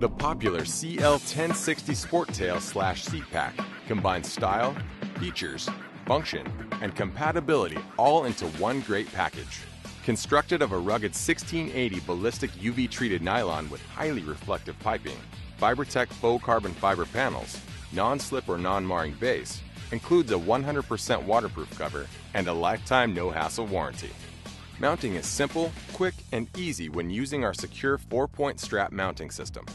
The popular CL1060 Sporttail slash seat pack combines style, features, function, and compatibility all into one great package. Constructed of a rugged 1680 ballistic UV treated nylon with highly reflective piping, Fibertech faux carbon fiber panels, non slip or non marring base, includes a 100% waterproof cover and a lifetime no hassle warranty. Mounting is simple, quick, and easy when using our secure 4 point strap mounting system.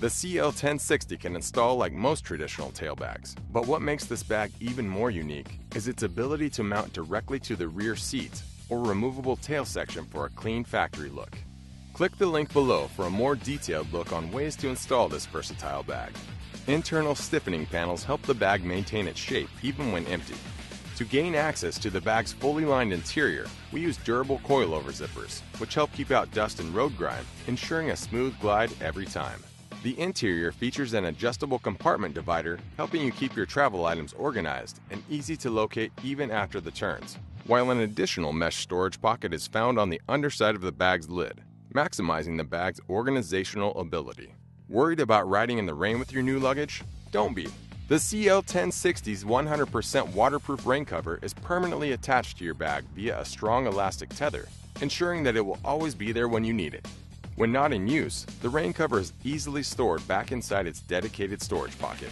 The CL1060 can install like most traditional tail bags, but what makes this bag even more unique is its ability to mount directly to the rear seat or removable tail section for a clean factory look. Click the link below for a more detailed look on ways to install this versatile bag. Internal stiffening panels help the bag maintain its shape even when empty. To gain access to the bag's fully lined interior, we use durable coilover zippers, which help keep out dust and road grime, ensuring a smooth glide every time. The interior features an adjustable compartment divider, helping you keep your travel items organized and easy to locate even after the turns, while an additional mesh storage pocket is found on the underside of the bag's lid, maximizing the bag's organizational ability. Worried about riding in the rain with your new luggage? Don't be. The CL1060's 100% waterproof rain cover is permanently attached to your bag via a strong elastic tether, ensuring that it will always be there when you need it. When not in use, the rain cover is easily stored back inside its dedicated storage pocket.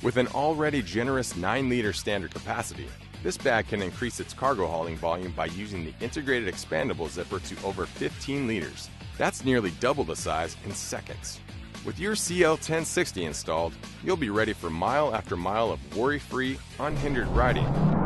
With an already generous 9 liter standard capacity, this bag can increase its cargo hauling volume by using the integrated expandable zipper to over 15 liters. That's nearly double the size in seconds. With your CL1060 installed, you'll be ready for mile after mile of worry free, unhindered riding